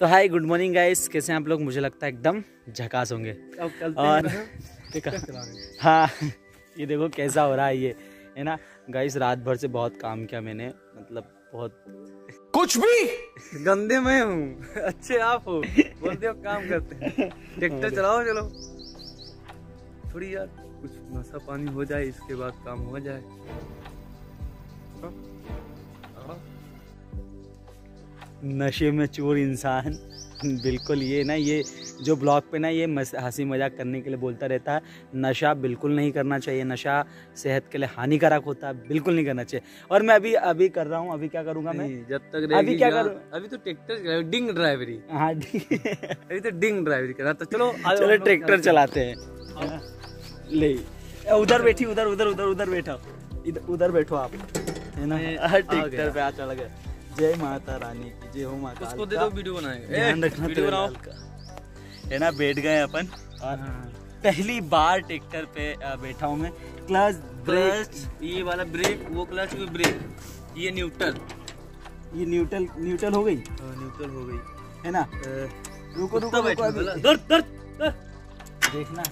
तो hi good morning guys कैसे हैं आप लोग? मुझे लगता है एकदम झकास होंगे। और हाँ? ये देखो कैसा हो रहा है ये। है ना? गाइस रात भर से बहुत काम किया मैंने। मतलब बहुत कुछ भी? गंदे मैं हूँ। अच्छे आप हो। बोलते हो काम करते हैं। ट्रैक्टर चलाओ चलो। थोड़ी यार कुछ नशा पानी हो जाए इसके बाद काम हो जाए। नशे में चोर इंसान। बिल्कुल ये ना ये जो ब्लॉग पे ना ये हँसी मज़ाक करने के लिए बोलता रहता है नशा बिल्कुल नहीं करना चाहिए नशा सेहत के लिए हानिकारक होता है बिल्कुल नहीं करना चाहिए। और मैं अभी अभी कर रहा हूँ अभी क्या करूँगा मैं? जब तक अभी क्या करूँ? अभी तो ट्रैक्टर डिंग ड्राइवरी। हाँ अभी तो डिंग ड्राइवरी करा तो चलो चलो ट्रैक्टर चलाते हैं। ले उधर बैठी उधर उधर उधर उधर बैठा इधर उधर बैठो आप है ना? ट्रैक्टर पे आ चला गया। जय माता रानी की जय हो माता उसको दे दो वीडियो बनाएँगे। ध्यान रखना वीडियो बनाओ। है ना बैठ गए अपन और हाँ। पहली बार ट्रैक्टर पे बैठा हूँ मैं। क्लच ब्रेक ये वाला ब्रेक वो क्लच वो ब्रेक। ये न्यूट्रल। ये न्यूट्रल न्यूट्रल हो गई? न्यूट्रल हाँ, हो गई। है ना? रुको रुको रुको दर्द दर्द देखना।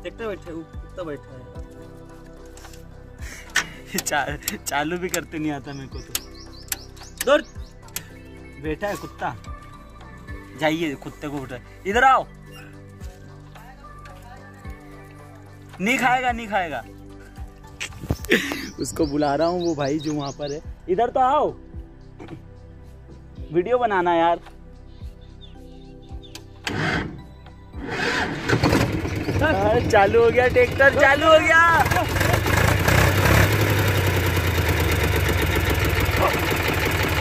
ट्रैक्टर बैठा है कुत्ता बैठा है। चा, चालू भी करते नहीं आता मेरे को तो। दूर। बेटा है कुत्ता। जाइए कुत्ते को उठा। इधर आओ। नहीं खाएगा नहीं खाएगा। उसको बुला रहा हूँ वो भाई जो वहाँ पर है। इधर तो आओ। वीडियो बनाना यार। चालू हो गया ट्रैक्टर चालू हो गया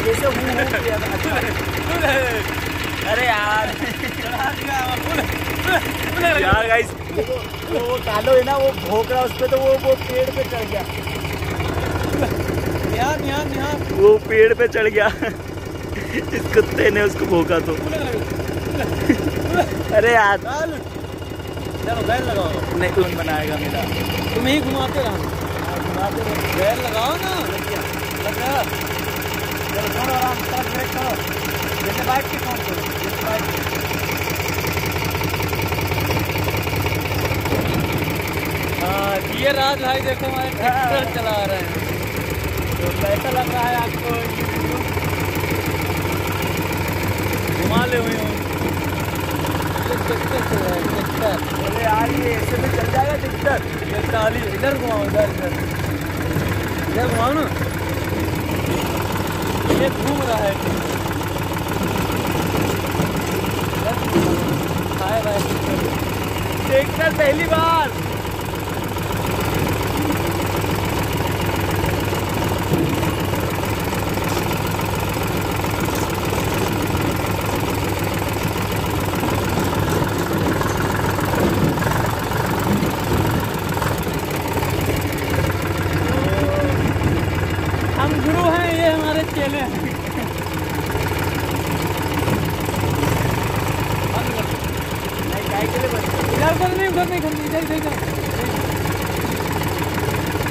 जैसे अरे यार यार गाइस वो कालो है ना वो भोग रहा उस पर तो वो वो पेड़ पे चढ़ गया। यहाँ यहाँ यहाँ वो पेड़ पे चढ़ गया इस कुत्ते ने उसको भोगा तो। अरे यार। चलो बैल लगाओ नहीं कौन बनाएगा मेरा। तुम ही घुमाते रहो। घुमाते रहो। बैल लगाओ ना। लग चलो छोड़ो आराम सब ब्रेक करो जैसे बाइक की कौन करो जैसे बाइक हाँ ये राज भाई देखो हमारे ट्रैक्टर। चला रहे हैं। तो कैसा लग रहा है आपको घुमा ले हुई हूँ। अरे यार ये ऐसे में चल जाएगा ट्रैक्टर ये टाली इधर घुमाओ इधर इधर। इधर घुमाओ ना। ये घूम रहा है। ट्रैक्टर पहली बार।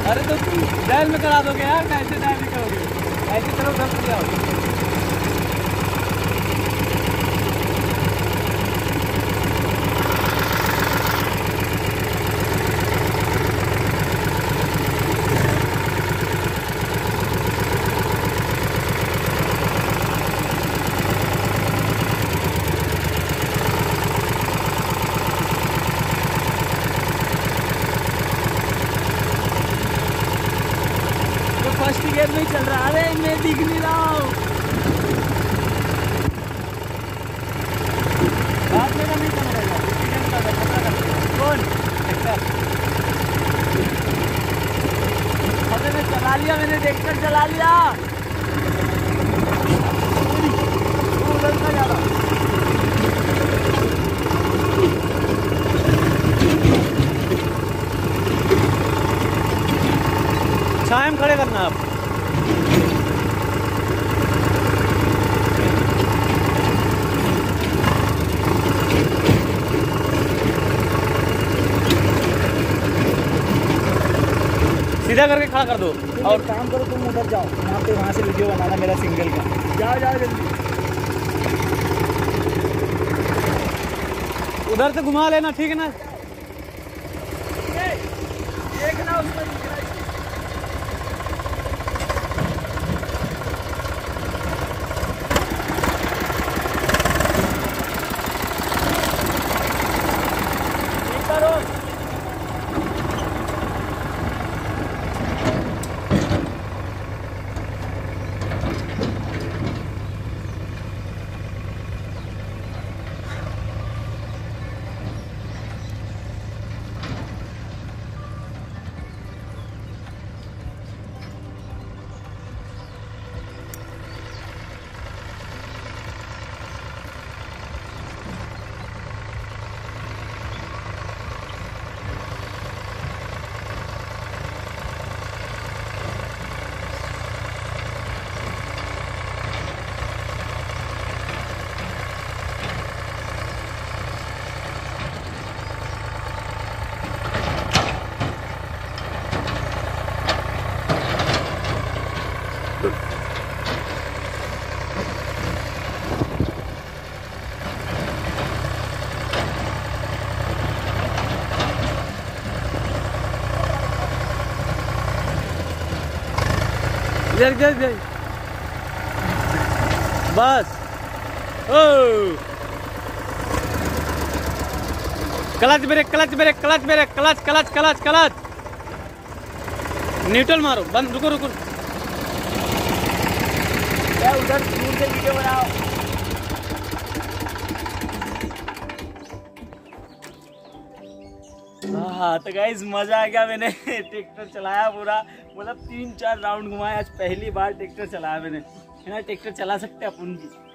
अरे तो तुम डायल में करा दोगे यार कैसे डायल में करोगे। ऐसे चलो घर जाओ में चल रहा। है मैं दिख नहीं रहा हूँ बात मेरा नहीं चल रहेगा कौन अरे मैं चला लिया मैंने देखकर चला लिया उधर का जा रहा छाया खड़े करना आप सीधा करके खड़ा कर दो। और काम करो तुम उधर जाओ। यहाँ पे वहाँ से वीडियो बनाना मेरा सिंगल का। जाओ जाओ जल्दी उधर से घुमा लेना ठीक है ना देखना उसमें यस यस यस बस। ओ। Clutch brake clutch brake clutch brake, clutch clutch clutch clutch. Neutral मारो, बंद, रुको रुको। उधर दूर से वीडियो बनाओ। हाँ तो गाइस मज़ा आ गया मैंने ट्रैक्टर चलाया पूरा। मतलब तीन चार राउंड घुमाए, आज पहली बार ट्रैक्टर चलाया मैंने। है ना ट्रैक्टर चला सकते अपन भी।